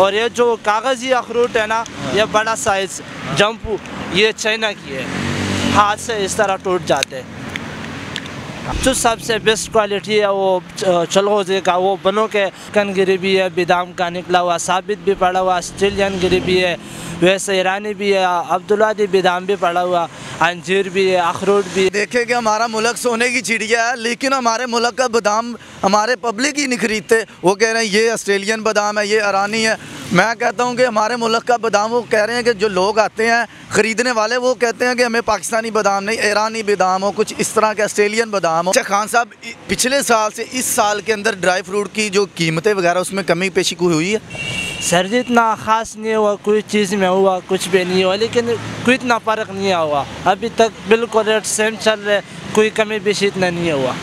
और ये जो कागज़ी अखरूट है ना, ये बड़ा साइज़ जम्पू ये चाइना की है। हाथ से इस तरह टूट जाते हैं। जो सबसे बेस्ट क्वालिटी है वो चलगोजे का, वो बनो के कनगिरी भी है, बिदाम का निकला हुआ, साबित भी पड़ा हुआ, ऑस्ट्रेलियन गिरी भी है, वैसे ईरानी भी है, अब्दुल्लादी बिदाम भी पड़ा हुआ, अंजीर भी है, अखरूट भी है। देखे कि हमारा मुल्क सोने की चिड़िया है, लेकिन हमारे मुल्क का बादाम हमारे पब्लिक ही नहीं खरीदते। वो कह रहे हैं, ये ऑस्ट्रेलियन बादाम है, ये ईरानी है मैं कहता हूँ कि हमारे मुल्क का बादाम, वो कह रहे हैं कि जो लोग आते हैं, ख़रीदने वाले, वो कहते हैं कि हमें पाकिस्तानी बादाम नहीं, ईरानी बादाम हो, कुछ इस तरह के ऑस्ट्रेलियन बादाम हो। अच्छा खान साहब पिछले साल से इस साल के अंदर ड्राई फ्रूट की जो कीमतें वगैरह, उसमें कमी पेशी कोई हुई है? सर जी, इतना ख़ास नहीं हुआ, कोई चीज़ में हुआ, कुछ भी नहीं हुआ, लेकिन कोई इतना फ़र्क नहीं हुआ। अभी तक बिल्कुल रेट सेम चल रहे, कोई कमी पेशी इतना नहीं हुआ।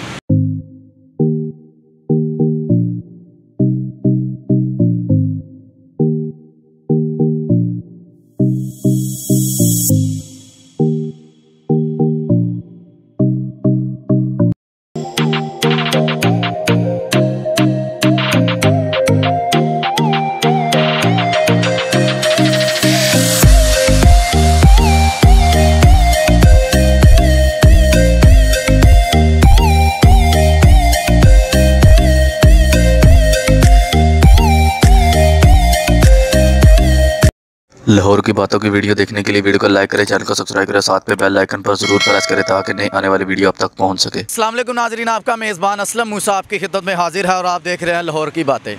लाहौर की बातों की वीडियो देखने के लिए वीडियो को लाइक करें, चैनल को सब्सक्राइब करें, साथ में बेल आइकन पर ज़रूर प्रेस करें ताकि नई आने वाली वीडियो आप तक पहुँच सके। वालेकुम नाजरीन, आपका मेज़बान असलम मूसा आपकी खिदमत में हाजिर है और आप देख रहे हैं लाहौर की बातें।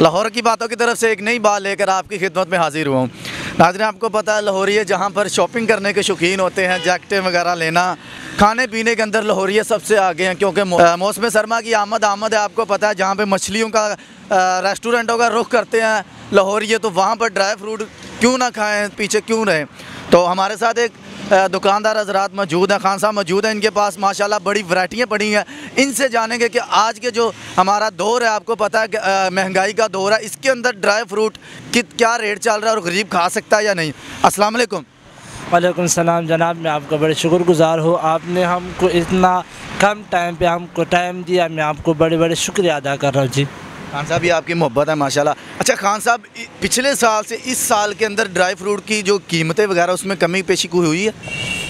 लाहौर की बातों की तरफ़ से एक नई बात लेकर आपकी खिदमत में हाजिर हुआ हूँ। नाजरीन, आपको पता है लाहौरिया जहाँ पर शॉपिंग करने के शौकीन होते हैं, जैकटें वगैरह लेना, खाने पीने के अंदर लाहौरिया सबसे आगे हैं, क्योंकि मौसम सरमा की आमद आमद है, आपको पता है, जहाँ पर मछलियों का रेस्टोरेंटों का रुख करते हैं लाहौरिया तो वहाँ पर ड्राई फ्रूट क्यों ना खाएँ, पीछे क्यों रहें? तो हमारे साथ एक दुकानदार हजरात मौजूद हैं, खान साहब मौजूद हैं, इनके पास माशाल्लाह बड़ी वैरायटियाँ पड़ी हैं। इनसे जानेंगे कि आज के जो हमारा दौर है, आपको पता है महँगाई का दौर है, इसके अंदर ड्राई फ्रूट कित क्या रेट चल रहा है और गरीब खा सकता है या नहीं? अस्सलाम वालेकुम। वालेकुम सलाम, जनाब, मैं आपका बड़े शुक्रगुजार हूँ। आपने हमको इतना कम टाइम पे, हमको टाइम दिया, मैं आपको बड़े बड़े शुक्रिया अदा कर रहा हूँ, जी। खान साहब ये आपकी मोहब्बत है माशाल्लाह। अच्छा खान साहब पिछले साल से इस साल के अंदर ड्राई फ्रूट की जो कीमतें वगैरह उसमें कमी पेशी कोई हुई है?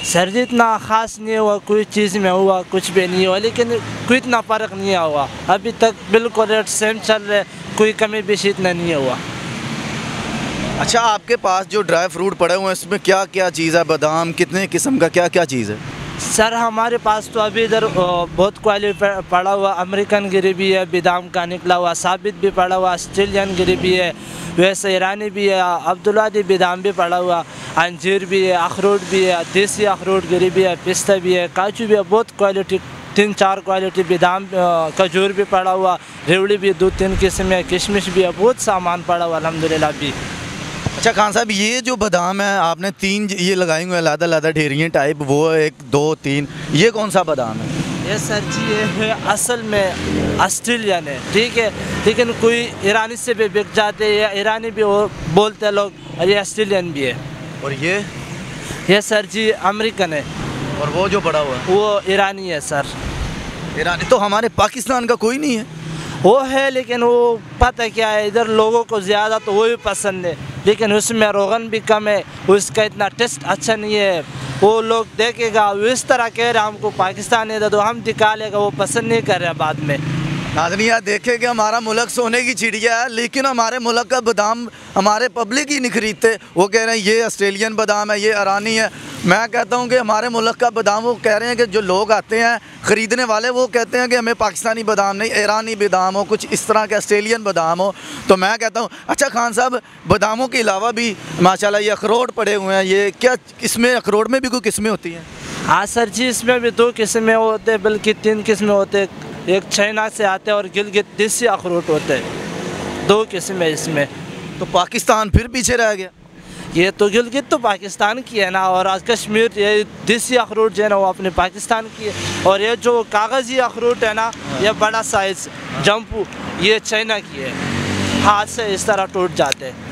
सर जी इतना ख़ास नहीं हुआ कोई चीज़ में हुआ कुछ भी नहीं हुआ लेकिन कोई इतना फ़र्क नहीं हुआ। अभी तक बिल्कुल रेट सेम चल रहे कोई कमी पेशी इतना नहीं हुआ। अच्छा आपके पास जो ड्राई फ्रूट पड़े हुए हैं इसमें क्या क्या चीज़ है? बादाम कितने किस्म का क्या क्या चीज़ है? सर, हमारे पास तो अभी इधर बहुत क्वालिटी पड़ा हुआ अमेरिकन गिरी भी है, बिदाम का निकला हुआ, साबित भी पड़ा हुआ, ऑस्ट्रेलियन गिरी भी है वैसे ईरानी भी है अब्दुल्लादी बिदाम भी पड़ा हुआ, अंजीर भी है, अखरूट भी है, देसी अखरूट गिरी भी है, पिस्ता भी है, काजू भी है, बहुत क्वालिटी, तीन चार क्वालिटी बिदाम खजूर भी पड़ा हुआ, रेवड़ी भी दो तीन किस्म है, किशमिश भी है, बहुत सामान पड़ा हुआ अलहमदिल्ला भी। अच्छा खान साहब ये जो बादाम है आपने तीन ये लगाई हुए अलहदा अलहदा ढेरियाँ टाइप वो एक दो तीन ये कौन सा बादाम है? ये सर जी ये है असल में ऑस्ट्रेलियन है ठीक है? लेकिन कोई ईरानी से भी बिक जाते हैं या ईरानी भी वो बोलते हैं लोग और ये ऑस्ट्रेलियन भी है। और ये? ये सर जी अमेरिकन है। और वो जो बड़ा हुआ? वो ईरानी है सर। ईरानी तो हमारे पाकिस्तान का कोई नहीं है। वो है, लेकिन वो पता क्या है, इधर लोगों को ज़्यादा तो वो भी पसंद है, लेकिन उसमें रोगन भी कम है, उसका इतना टेस्ट अच्छा नहीं है। वो लोग देखेगा इस तरह कह रहे हमको पाकिस्तान है तो हम दिखा लेगा वो पसंद नहीं कर रहे बाद में। नाजनिया देखे कि हमारा मुल्क सोने की चिड़िया है, लेकिन हमारे मुल्क का बादाम हमारे पब्लिक ही नहीं खरीदते। वो कह रहे हैं, ये ऑस्ट्रेलियन बादाम है, ये ईरानी है मैं कहता हूँ कि हमारे मुल्क का बादाम वो कह रहे हैं कि जो लोग आते हैं ख़रीदने वाले वो कहते हैं कि हमें पाकिस्तानी बादाम नहीं ईरानी बादाम हो कुछ इस तरह के ऑस्ट्रेलियन बादाम हो। तो मैं कहता हूँ अच्छा खान साहब बादामों के अलावा भी माशाल्लाह ये अखरोट पड़े हुए हैं ये क्या इसमें अखरोट में भी कोई किस्में होती हैं? हाँ सर जी इसमें भी दो किस्में होते हैं बल्कि तीन किस्में होते एक चाइना से आते हैं और गिलगित देसी अखरोट होते हैं। दो किस्में इसमें। तो पाकिस्तान फिर पीछे रह गया। ये तो गिलगित तो पाकिस्तान की है ना, और आज कश्मीर, ये देसी अखरूट जो है ना, वो अपने पाकिस्तान की है। और ये जो कागज़ी अखरूट है ना, ये बड़ा साइज़ जम्पू ये चाइना की है। हाथ से इस तरह टूट जाते हैं।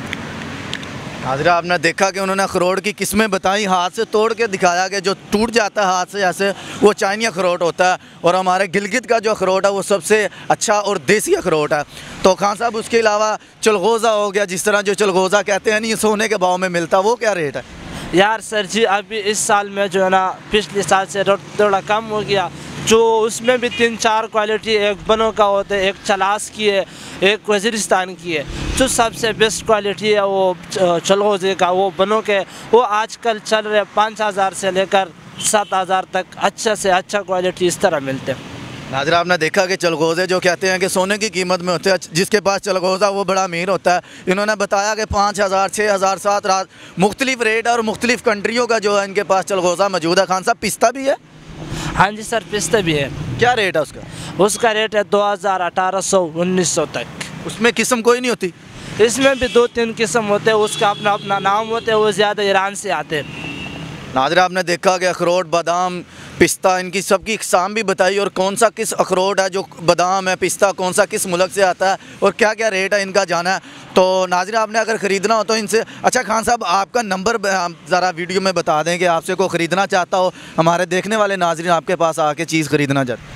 हाजरा, आपने देखा कि उन्होंने अखरोट की किस्में बताई, हाथ से तोड़ के दिखाया कि जो टूट जाता है हाथ से, ऐसे वो चाइनी अखरोट होता है। और हमारे गिलगित का जो अखरोट है, वो सबसे अच्छा और देसी अखरोट है। तो खान साहब, उसके अलावा चलगोज़ा हो गया, जिस तरह जो चलगोज़ा कहते हैं, नहीं, सोने के भाव में मिलता, वो क्या रेट है? यार, सर जी, अभी इस साल में जो है ना, पिछले साल से थोड़ा कम हो गया, जो उसमें भी तीन चार क्वालिटी एक बनों का होता है, एक चलास की है, एक वजीरिस्तान की है। जो सबसे बेस्ट क्वालिटी है वो चलगोजे का वो बनों के वो आजकल चल रहे पाँच हज़ार से लेकर सात हज़ार तक अच्छा से अच्छा क्वालिटी इस तरह मिलते हैं। नाजरा आपने देखा कि चलगोज़े जो कहते हैं कि सोने की कीमत में होते हैं जिसके पास चलगोज़ा वो बड़ा अमीर होता है। इन्होंने बताया कि पाँच हज़ार छः हज़ार सात रात मुख्तलिफ़ रेट और मुख्तलिफ़ कंट्रियों का जो है इनके पास चलगोज़ा मौजूद है। खान साहब पिस्ता भी है? हाँ जी सर पिस्ते भी है। क्या रेट है उसका? उसका रेट है दो हज़ार अठारह सौ उन्नीस सौ तक। उसमें किस्म कोई नहीं होती। इसमें भी दो तीन किस्म होते हैं उसका अपना अपना नाम होते हैं वो ज़्यादा ईरान से आते हैं। नाजरा आपने देखा कि अखरोट बादाम पिस्ता इनकी सबकी इकसाम भी बताई और कौन सा किस अखरोट है जो बादाम है पिस्ता कौन सा किस मुल्क से आता है और क्या क्या रेट है इनका जाना है। तो नाजरा आपने अगर ख़रीदना हो तो इनसे अच्छा खान साहब आपका नंबर ज़रा वीडियो में बता दें कि आपसे कोई ख़रीदना चाहता हो हमारे देखने वाले नाजरीन आपके पास आके चीज़ ख़रीदना चाहते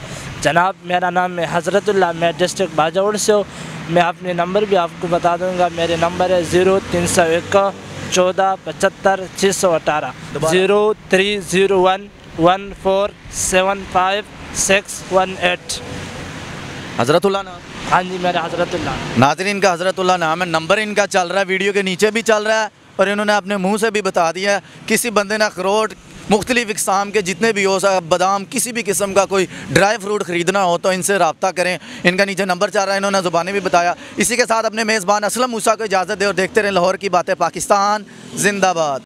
जनाब मेरा नाम है हज़रतुल्ला मैं डिस्ट्रिक्ट बाजाउड़ से हूँ। मैं अपने नंबर भी आपको बता दूँगा। मेरे नंबर है ज़ीरो तीन सौ एक चौदह पचहत्तर छः सौ अठारह। Zero three zero one one four seven five six one eight. Hazratullah नाम? हाँ जी मेरा हज़रतुल्ला नाजरीन का हज़रतुल्ला नाम है। नंबर इनका चल रहा है वीडियो के नीचे भी चल रहा है और इन्होंने अपने मुँह से भी बता दिया किसी बंदे ने अखरोट मुख्तलिफ़ इकसाम के जितने भी हो सा, बादाम, किसी भी किस्म का कोई ड्राई फ्रूट ख़रीदना हो तो इनसे रबता करें। इनका नीचे नंबर चाह रहा है, इन्होंने ज़ुबानी भी बताया। इसी के साथ अपने मेज़बान असलम मूसा को इजाज़त दे और देखते रहें लाहौर की बातें पाकिस्तान, जिंदाबाद।